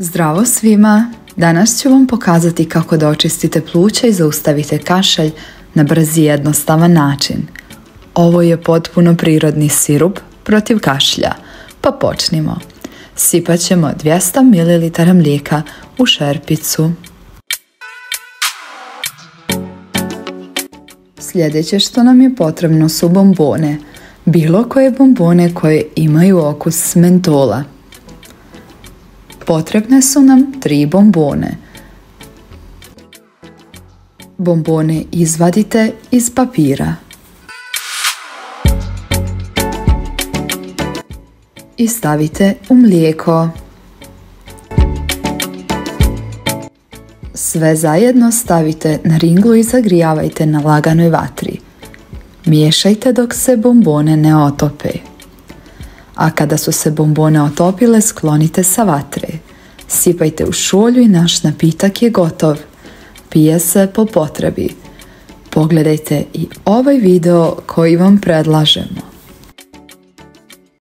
Zdravo svima! Danas ću vam pokazati kako da očistite pluća i zaustavite kašalj na brzi jednostavan način. Ovo je potpuno prirodni sirup protiv kašlja, pa počnimo. Sipat ćemo 200 ml mlijeka u šerpicu. Sljedeće što nam je potrebno su bombone, bilo koje bombone koje imaju okus mentola. Potrebne su nam tri bombone. Bombone izvadite iz papira. I stavite u mlijeko. Sve zajedno stavite na ringlu i zagrijavajte na laganoj vatri. Miješajte dok se bombone ne otope. A kada su se bombone otopile, sklonite sa vatre. Sipajte u šolju i naš napitak je gotov. Pije se po potrebi. Pogledajte i ovaj video koji vam predlažemo.